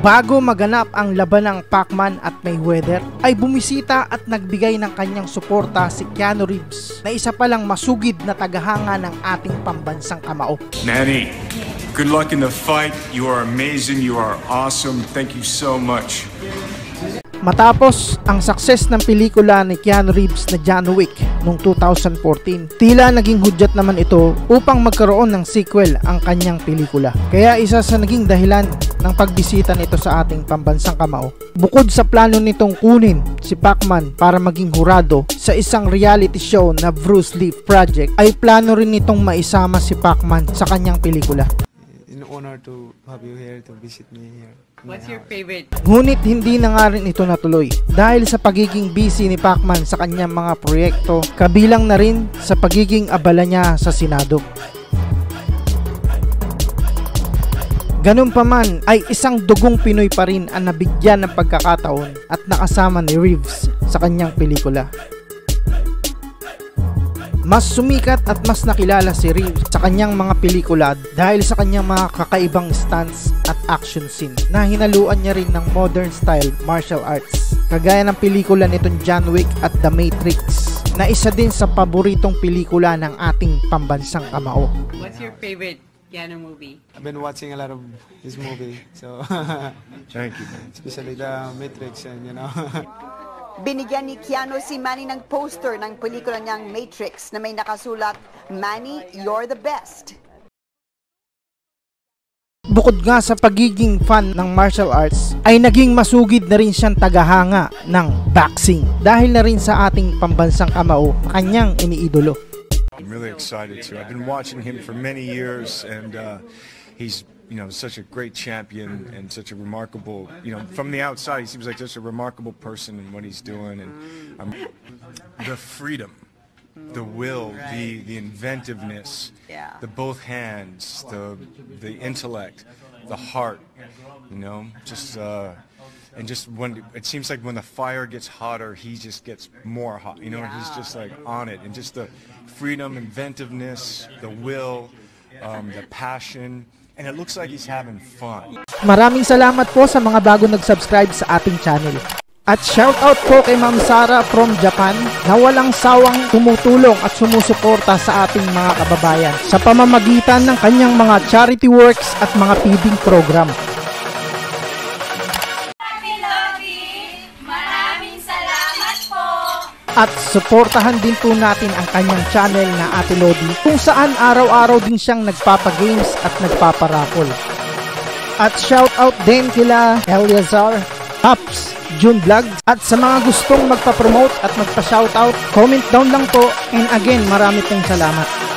Bago maganap ang laban ng Pacman at Mayweather, ay bumisita at nagbigay ng kanyang suporta si Keanu Reeves na isa palang masugid na tagahanga ng ating pambansang kamao. Manny, good luck in the fight. You are amazing. You are awesome. Thank you so much. Matapos ang success ng pelikula ni Keanu Reeves na John Wick noong 2014, tila naging hudyat naman ito upang magkaroon ng sequel ang kanyang pelikula. Kaya isa sa naging dahilan ng pagbisita nito sa ating pambansang kamao. Bukod sa plano nitong kunin si Pacman para maging hurado sa isang reality show na Bruce Lee Project, ay plano rin nitong maisama si Pacman sa kanyang pelikula. To have you here to visit me here. What's your favorite? Ngunit hindi na nga rin ito natuloy dahil sa pagiging busy ni Pacman sa kanyang mga proyekto kabilang na rin sa pagiging abala niya sa Senado. Ganun pa man ay isang dugong Pinoy pa rin ang nabigyan ng pagkakataon at nakasama ni Reeves sa kanyang pelikula. Mas sumikat at mas nakilala si Reeves sa kanyang mga pelikula dahil sa kanyang mga kakaibang stunts at action scene na hinaluan niya rin ng modern style martial arts. Kagaya ng pelikula nitong John Wick at The Matrix na isa din sa paboritong pelikula ng ating pambansang kamao. What's your favorite Keanu movie? I've been watching a lot of this movie, so Thank you. especially the Matrix and you know. Binigyan ni Keanu si Manny ng poster ng pelikula niyang Matrix na may nakasulat, Manny, you're the best. Bukod nga sa pagiging fan ng martial arts, ay naging masugid na rin siyang tagahanga ng boxing dahil na rin sa ating pambansang kamao kanyang iniidolo. I'm really excited to. I've been watching him for many years, and uh, he's you know such a great champion and such a remarkable. You know, from the outside, he seems like such a remarkable person in what he's doing, and um, the freedom, the will, the the inventiveness, Yeah. the both hands, the the intellect, the heart. You know, just. Uh, and just when it seems like when the fire gets hotter, he just gets more hot. You know, and he's just like on it, and just the freedom, inventiveness, the will, um, the passion, and it looks like he's having fun. Maraming salamat po sa mga bago nag-subscribe sa ating channel. At shoutout po kay Ma'am Sara from Japan na walang sawang tumutulong at sumusuporta sa ating mga kababayan sa pamamagitan ng kanyang mga charity works at mga feeding program. At suportahan din po natin ang kanyang channel na Ate Lodi kung saan araw-araw din siyang nagpapagames at nagpaparapol. At shoutout din kila Eliazar, Pops, June Vlog at sa mga gustong magpa-promote at magpa-shoutout, comment down lang po and again marami pong salamat.